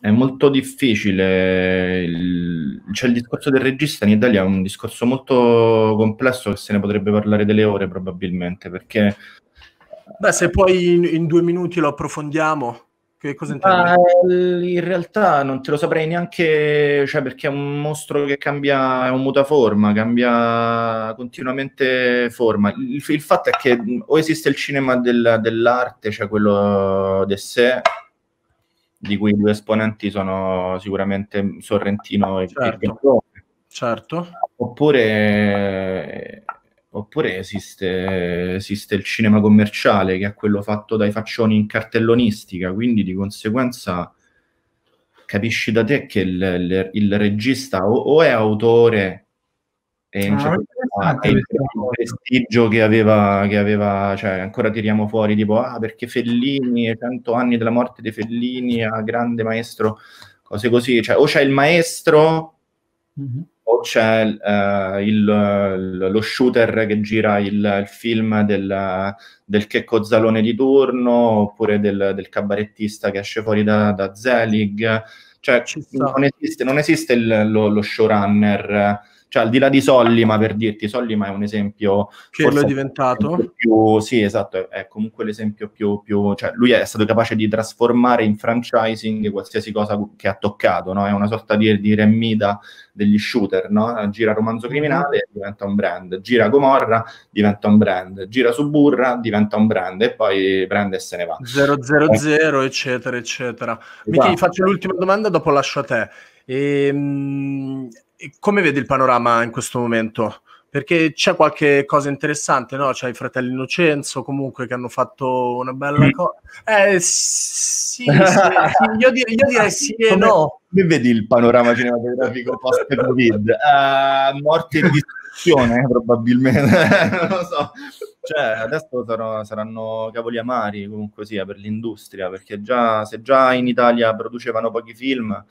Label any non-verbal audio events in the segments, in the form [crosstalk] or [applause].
è molto difficile. Il, c'è il discorso del regista in Italia, è un discorso molto complesso che se ne potrebbe parlare delle ore probabilmente, perché... Beh, se poi in, in due minuti lo approfondiamo, che cosa intendi? in realtà non te lo saprei neanche, cioè perché è un mostro che cambia, è un mutaforma, cambia continuamente forma. Il, il fatto è che o esiste il cinema del, dell'arte, cioè quello de sé, di cui i due esponenti sono sicuramente Sorrentino e certo. certo. Oppure, oppure esiste, esiste, il cinema commerciale, che è quello fatto dai faccioni in cartellonistica, quindi di conseguenza capisci da te che il, il, il regista o, o, è autore e ah, il prestigio che aveva, che aveva, cioè ancora tiriamo fuori tipo, ah perché Fellini, 100 anni della morte di Fellini, a grande maestro, cose così, cioè o c'è il maestro mm-hmm. o c'è uh, il, lo shooter che gira il, il film del, del Checco Zalone di turno oppure del, del cabarettista che esce fuori da, da Zelig, cioè non esiste, non esiste il, lo, lo showrunner cioè al di là di Sollima per dirti, Sollima è un esempio che lo è diventato più, sì esatto, è, è comunque l'esempio più, più, cioè lui è stato capace di trasformare in franchising qualsiasi cosa che ha toccato, no? è una sorta di, di remida degli shooter, no? gira romanzo criminale, diventa un brand, gira Gomorra, diventa un brand, gira Suburra, diventa un brand e poi prende e se ne va. 000, eccetera, eccetera. Esatto. Michi, faccio l'ultima domanda, dopo lascio a te. Ehm, come vedi il panorama in questo momento? Perché c'è qualche cosa interessante, no? C'è i fratelli Innocenzo comunque che hanno fatto una bella cosa. Eh sì, sì, sì. Io, direi, io, direi sì e come, no. Come vedi il panorama cinematografico post-Covid? Uh, morte e distruzione, probabilmente. [laughs] non lo so. Cioè, adesso saranno, saranno cavoli amari comunque sia per l'industria, perché già, se già in Italia producevano pochi film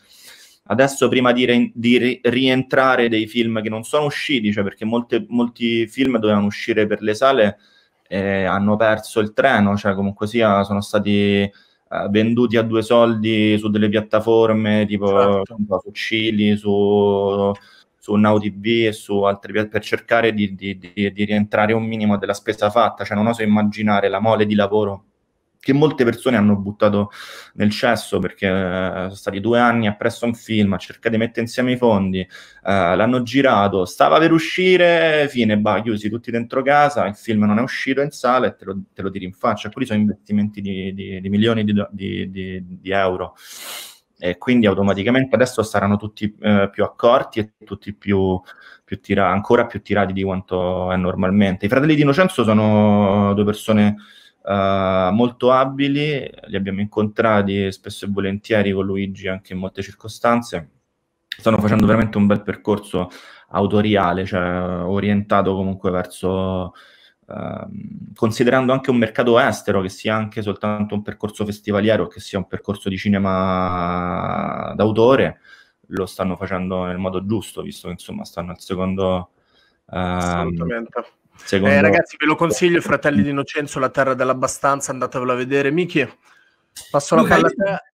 Adesso prima di, re- di ri- rientrare dei film che non sono usciti, cioè perché molte, molti film dovevano uscire per le sale e hanno perso il treno, cioè comunque sia sono stati eh, venduti a due soldi su delle piattaforme tipo certo. su Cili, su, su Now TV e su altre piattaforme per cercare di, di, di, di rientrare un minimo della spesa fatta, cioè non oso immaginare la mole di lavoro che molte persone hanno buttato nel cesso perché eh, sono stati due anni appresso un film, a cercare di mettere insieme i fondi, eh, l'hanno girato, stava per uscire, fine, bah, chiusi tutti dentro casa, il film non è uscito in sala e te lo, te lo tiri in faccia. Quelli sono investimenti di, di, di milioni di, di, euro e quindi automaticamente adesso saranno tutti eh, più accorti e tutti più, più tira- ancora più tirati di quanto è normalmente. I fratelli di Innocenzo sono due persone uh, molto abili, li abbiamo incontrati spesso e volentieri con Luigi anche in molte circostanze. Stanno facendo veramente un bel percorso autoriale, cioè orientato comunque verso, uh, considerando anche un mercato estero, che sia anche soltanto un percorso festivaliero, che sia un percorso di cinema d'autore, lo stanno facendo nel modo giusto, visto che insomma stanno al secondo... Uh, Assolutamente Secondo... Eh, ragazzi, ve lo consiglio, Fratelli di Innocenzo, La Terra dell'Abbastanza, andatevelo a vedere. Miki, passo la palla a te.